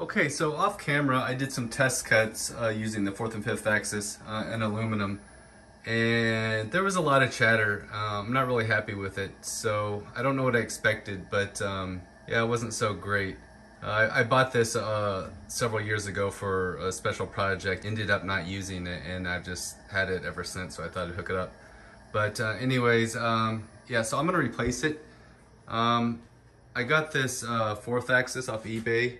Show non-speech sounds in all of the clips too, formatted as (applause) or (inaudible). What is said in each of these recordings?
Okay, so off camera, I did some test cuts uh, using the fourth and fifth axis uh, and aluminum, and there was a lot of chatter. Um, I'm not really happy with it, so I don't know what I expected, but um, yeah, it wasn't so great. Uh, I, I, bought this uh, several years ago for a special project, ended up not using it, and I've just had it ever since, so I thought I'd hook it up. But uh, anyways, um, yeah, so I'm gonna replace it. Um, I got this uh, fourth axis off eBay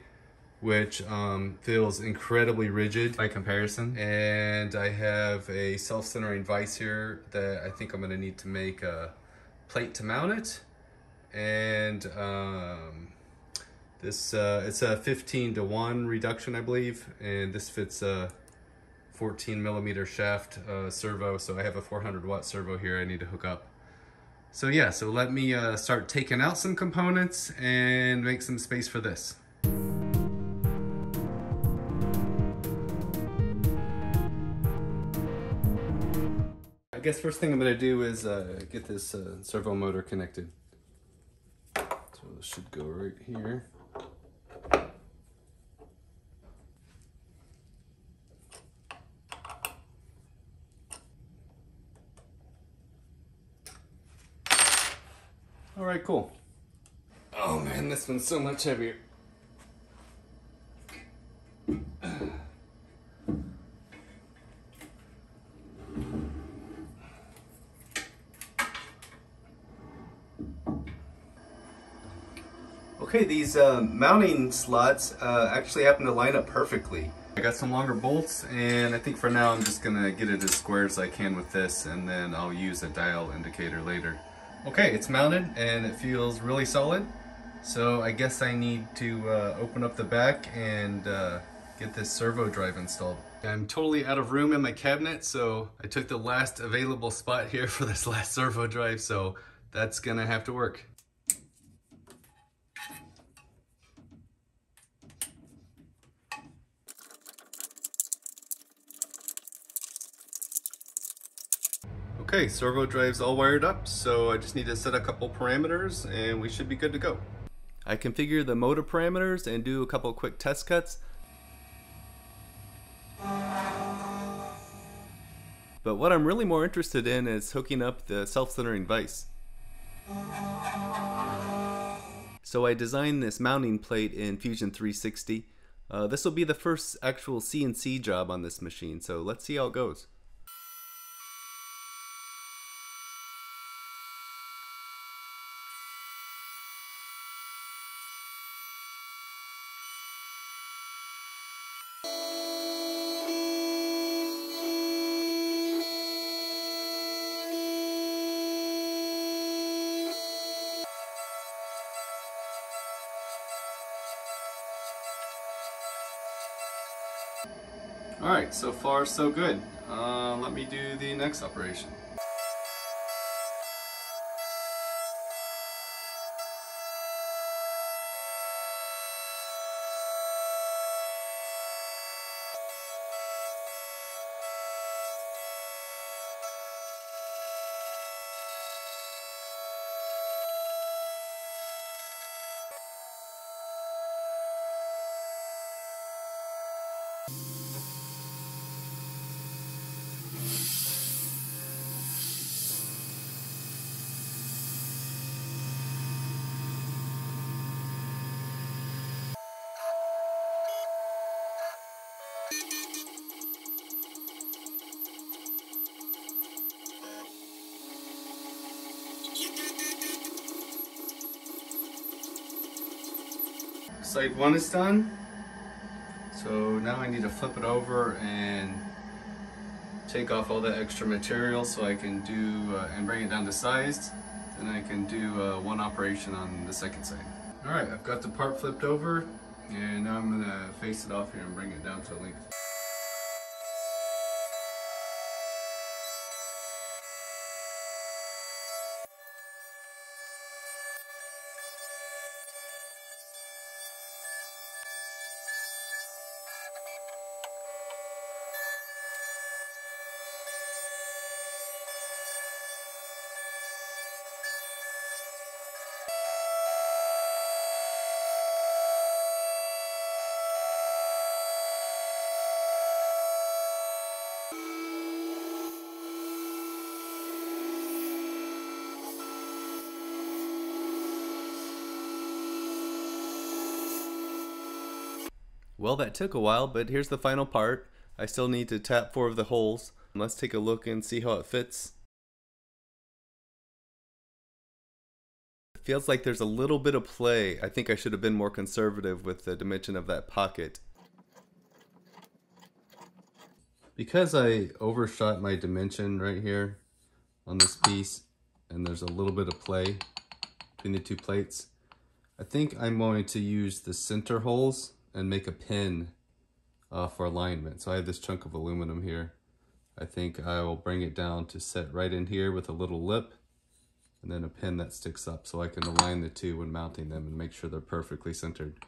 which um, feels incredibly rigid by comparison. And I have a self-centering vise here that I think I'm gonna need to make a plate to mount it. And um, this, uh, it's a 15 to one reduction, I believe. And this fits a 14 millimeter shaft uh, servo. So I have a 400 watt servo here I need to hook up. So yeah, so let me uh, start taking out some components and make some space for this. I guess first thing I'm to do is uh, get this uh, servo motor connected. So this should go right here. All right, cool. Oh man, this one's so much heavier. Okay, these uh, mounting slots uh, actually happen to line up perfectly. I got some longer bolts and I think for now I'm just gonna get it as square as I can with this and then I'll use a dial indicator later. Okay, it's mounted and it feels really solid. So I guess I need to uh, open up the back and uh, get this servo drive installed. I'm totally out of room in my cabinet, so I took the last available spot here (laughs) for this last servo drive, so that's gonna have to work. Okay, servo drive's all wired up, so I just need to set a couple parameters and we should be good to go. I configure the motor parameters and do a couple quick test cuts. But what I'm really more interested in is hooking up the self-centering vise. So I designed this mounting plate in Fusion 360. Uh, this will be the first actual CNC job on this machine, so let's see how it goes. Alright, so far so good. Uh, let me do the next operation. Side one is done. So now I need to flip it over and take off all that extra material so I can do uh, and bring it down to size then I can do uh, one operation on the second side. Alright I've got the part flipped over and now I'm gonna face it off here and bring it down to length. Well, that took a while, but here's the final part. I still need to tap four of the holes. Let's take a look and see how it fits. It feels like there's a little bit of play. I think I should have been more conservative with the dimension of that pocket. Because I overshot my dimension right here on this piece, and there's a little bit of play between the two plates, I think I'm going to use the center holes and make a pin uh, for alignment. So I have this chunk of aluminum here. I think I will bring it down to set right in here with a little lip and then a pin that sticks up so I can align the two when mounting them and make sure they're perfectly centered.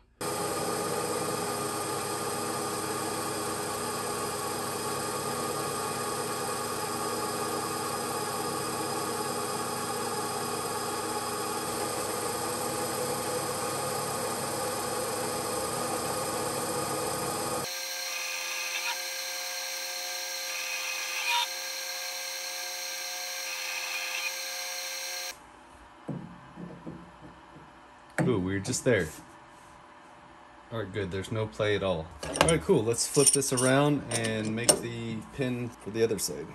Ooh, we were just there. Alright, good. There's no play at all. Alright, cool. Let's flip this around and make the pin for the other side.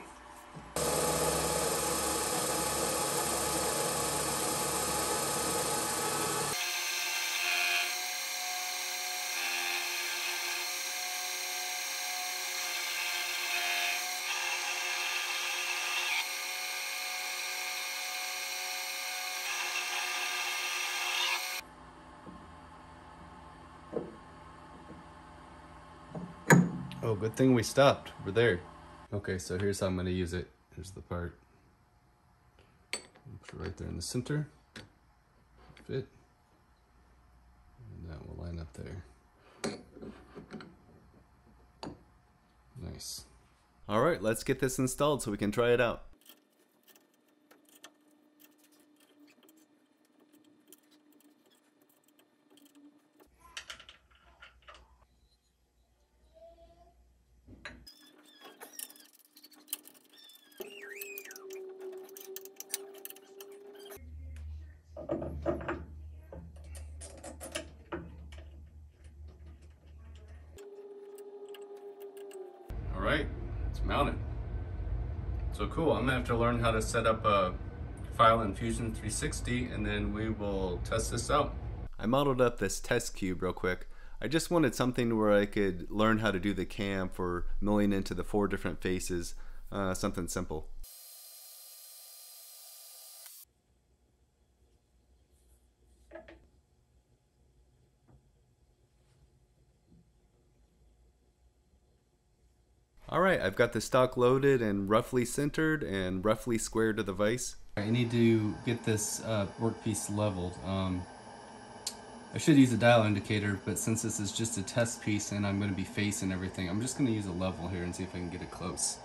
Oh, good thing we stopped. We're there. Okay, so here's how I'm to use it. Here's the part. Put it right there in the center. Fit. And that will line up there. Nice. All right, let's get this installed so we can try it out. All right, it's mounted. So cool, I'm gonna have to learn how to set up a file in Fusion 360 and then we will test this out. I modeled up this test cube real quick. I just wanted something where I could learn how to do the cam for milling into the four different faces, uh, something simple. Alright, I've got the stock loaded and roughly centered and roughly square to the vise. I need to get this uh, workpiece leveled. Um, I should use a dial indicator, but since this is just a test piece and I'm going to be facing everything, I'm just going to use a level here and see if I can get it close.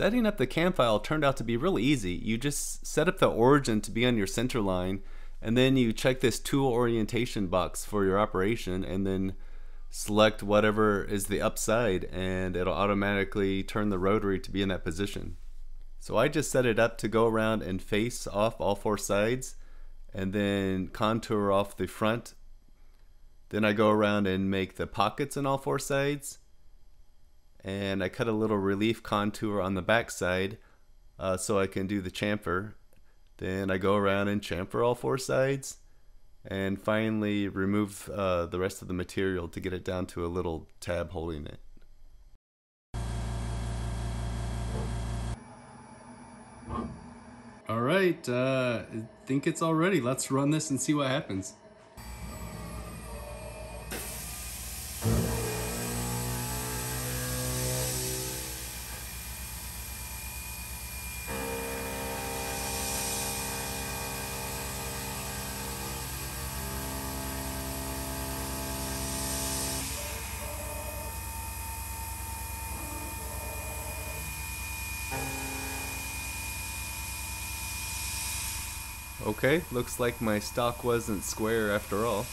Setting up the cam file turned out to be really easy. You just set up the origin to be on your center line, and then you check this tool orientation box for your operation, and then select whatever is the upside, and it'll automatically turn the rotary to be in that position. So I just set it up to go around and face off all four sides, and then contour off the front. Then I go around and make the pockets on all four sides and I cut a little relief contour on the back side uh, so I can do the chamfer. Then I go around and chamfer all four sides and finally remove uh, the rest of the material to get it down to a little tab holding it. All right, uh, I think it's all ready. Let's run this and see what happens. Okay, looks like my stock wasn't square after all.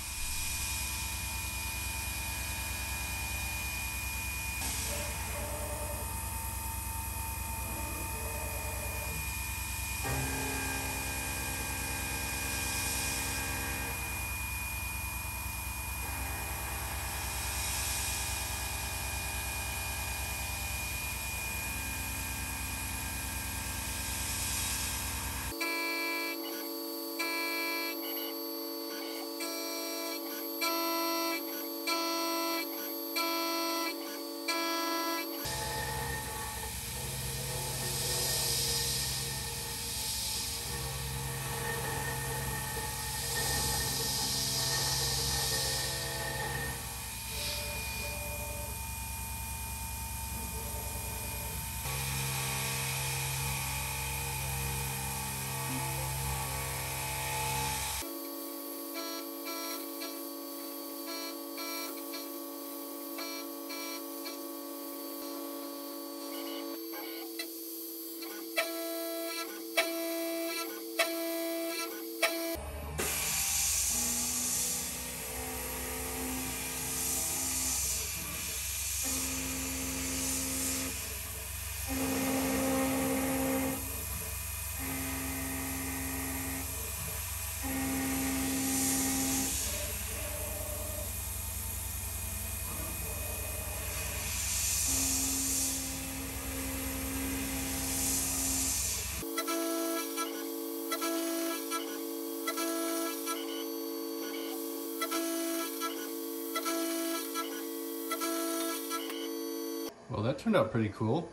Turned out pretty cool.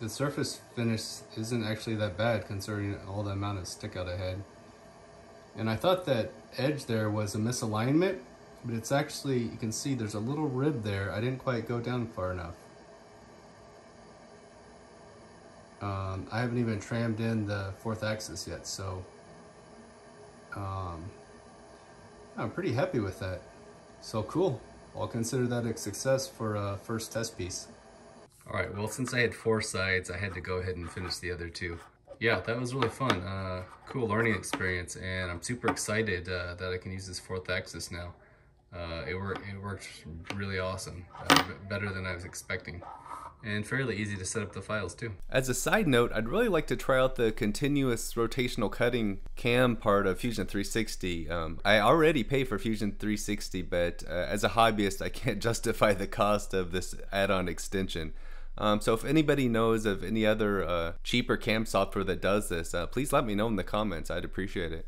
The surface finish isn't actually that bad considering all the amount of stick out ahead. And I thought that edge there was a misalignment, but it's actually, you can see there's a little rib there. I didn't quite go down far enough. Um, I haven't even trammed in the fourth axis yet, so um, I'm pretty happy with that. So cool. I'll consider that a success for a first test piece. All right, well, since I had four sides, I had to go ahead and finish the other two. Yeah, that was really fun. Uh, cool learning experience, and I'm super excited uh, that I can use this fourth axis now. Uh, it, wor it worked really awesome, uh, better than I was expecting and fairly easy to set up the files too. As a side note, I'd really like to try out the continuous rotational cutting cam part of Fusion 360. Um, I already pay for Fusion 360, but uh, as a hobbyist, I can't (laughs) justify the cost of this add-on extension. Um, so if anybody knows of any other uh, cheaper cam software that does this, uh, please let me know in the comments. I'd appreciate it.